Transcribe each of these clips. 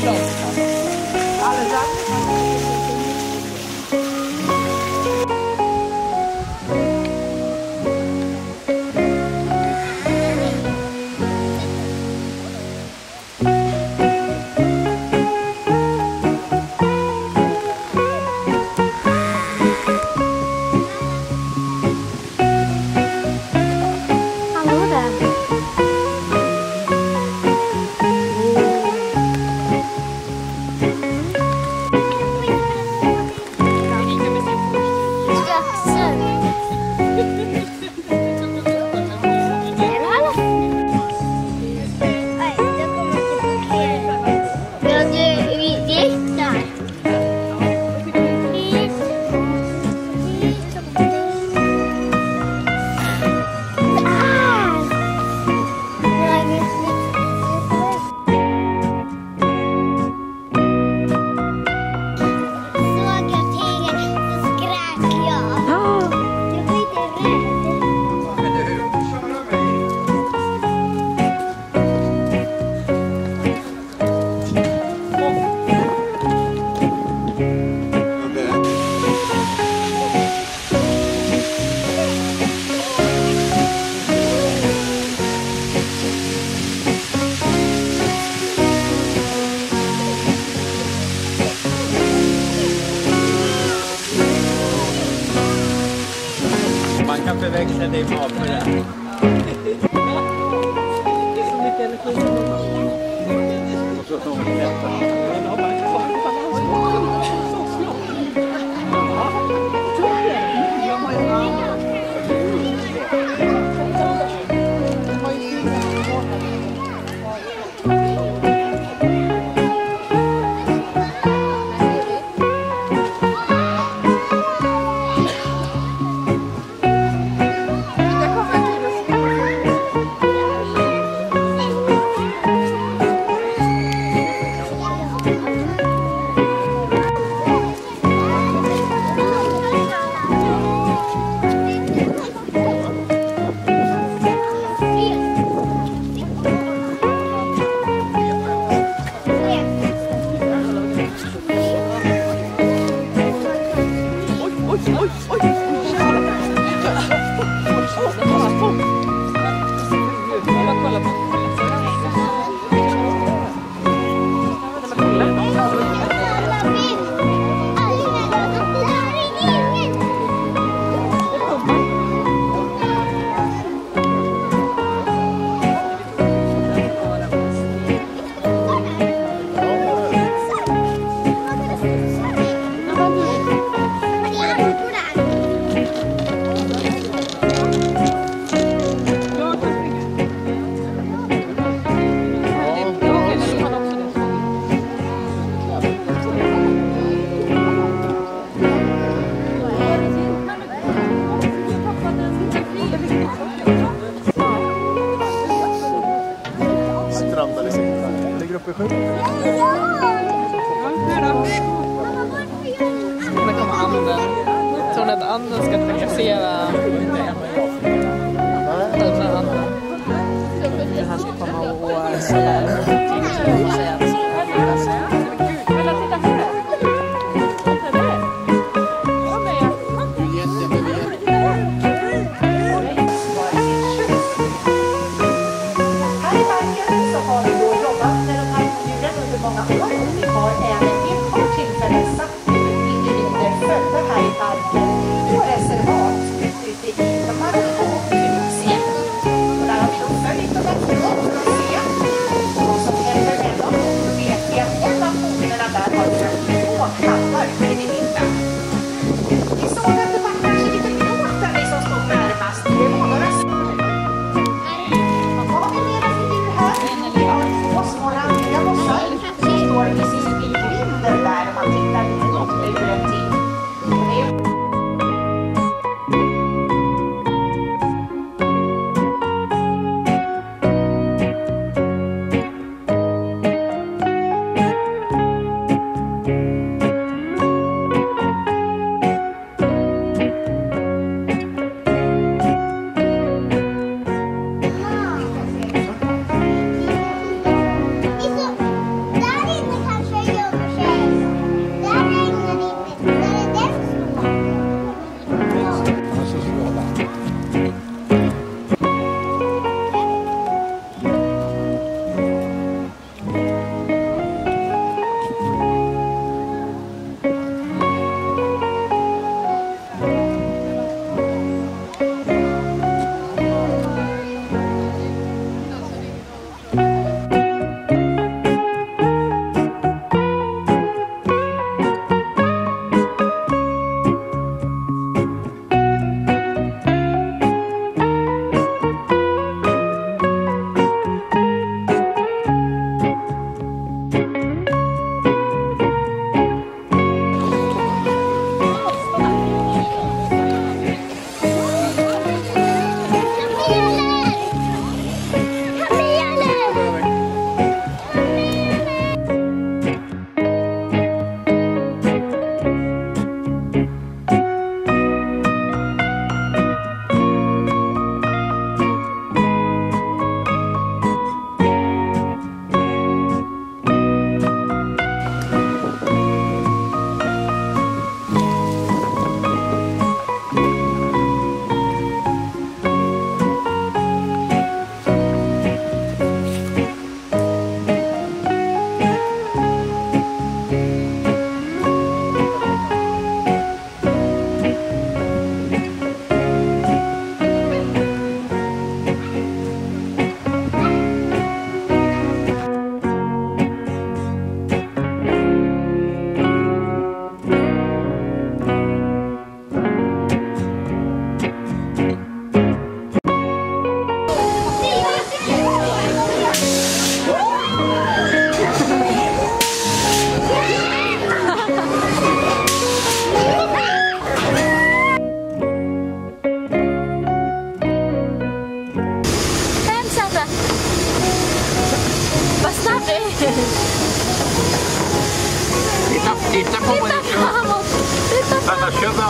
上。man kan förväxla dig med apor där. Så mycket energi som que te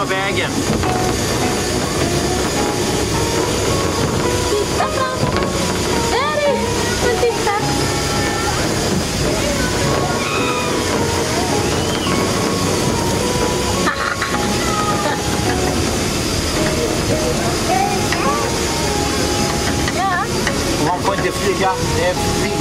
Norwegian. Man konnte vier Jahre